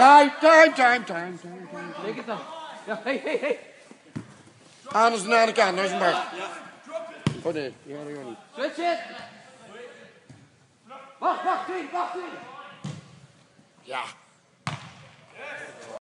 Time, time, time, time, time. Denk het dan. Ja, hé, hé, hé. Anders naar de kant, dat is een bak. Oh nee, ja, dat gaat niet. Switch it. Wacht, wacht, wacht, wacht, Ja.